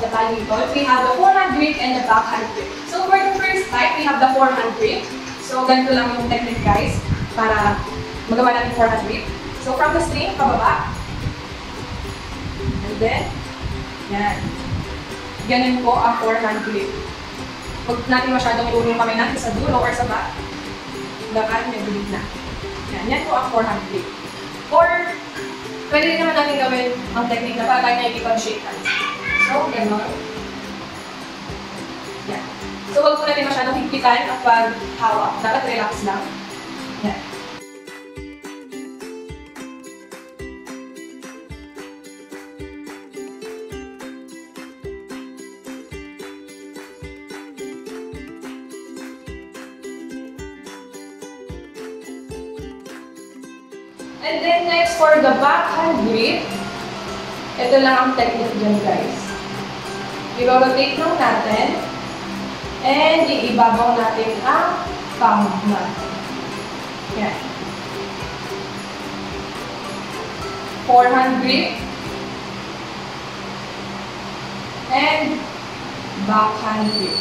sa badminton, we have the forehand grip and the backhand grip. So for the first type, we have the forehand grip. So ganito lang yung technique guys, para magawa natin forehand grip. So from the string, pababa. And then, yan. Ganun po ang forehand grip. Huwag natin masyadong iulong kamay natin sa dulo or sa back. Dapat may bilig na. Yan, yan po ang forehand grip. Pwede naman natin gawin ang technique na para tayo nakikipag-shake hands. So, gano'n. Yan. So, huwag po natin masyadong higpitan ang paghawak. Dapat relax lang. Yan. And then next for the backhand grip, ito lang ang technique dyan guys. I-rotate lang natin and iibabaw natin ang palm natin. Yan. Forehand grip and backhand grip.